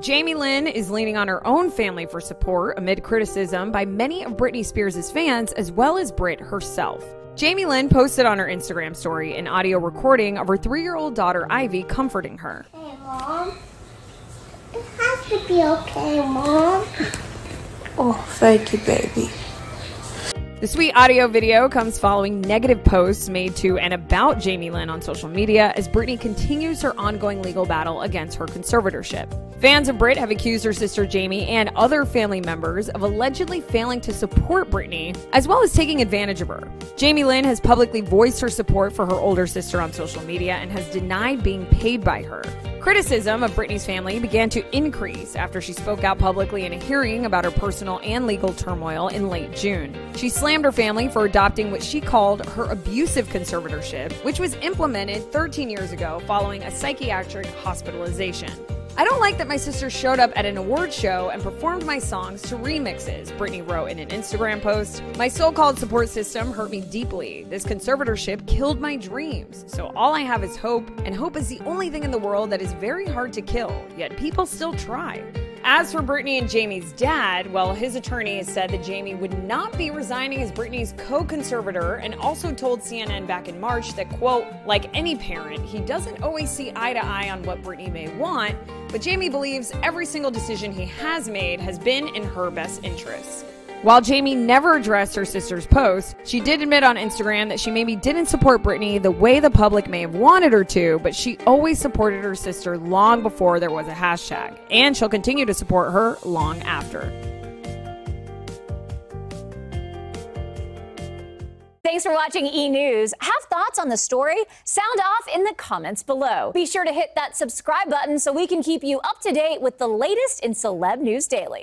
Jamie Lynn is leaning on her own family for support amid criticism by many of Britney Spears' fans as well as Brit herself. Jamie Lynn posted on her Instagram story an audio recording of her three year old daughter Ivey comforting her. Hey, Mom. It has to be okay, Mom. Oh, thank you, baby. The sweet audio video comes following negative posts made to and about Jamie Lynn on social media as Britney continues her ongoing legal battle against her conservatorship. Fans of Brit have accused her sister Jamie and other family members of allegedly failing to support Britney, as well as taking advantage of her. Jamie Lynn has publicly voiced her support for her older sister on social media and has denied being paid by her. Criticism of Britney's family began to increase after she spoke out publicly in a hearing about her personal and legal turmoil in late June. She slammed her family for adopting what she called her abusive conservatorship, which was implemented 13 years ago following a psychiatric hospitalization. I don't like that my sister showed up at an award show and performed my songs to remixes, Britney wrote in an Instagram post. My so called support system hurt me deeply. This conservatorship killed my dreams. So all I have is hope, and hope is the only thing in the world that is very hard to kill, yet people still try. As for Britney and Jamie's dad, well, his attorney has said that Jamie would not be resigning as Britney's co conservator and also told CNN back in March that, quote, like any parent, he doesn't always see eye to eye on what Britney may want, but Jamie believes every single decision he has made has been in her best interests. While Jamie never addressed her sister's post, she did admit on Instagram that she maybe didn't support Britney the way the public may have wanted her to, but she always supported her sister long before there was a hashtag, and she'll continue to support her long after. Thanks for watching E! News. Have thoughts on the story? Sound off in the comments below. Be sure to hit that subscribe button so we can keep you up to date with the latest in celeb news daily.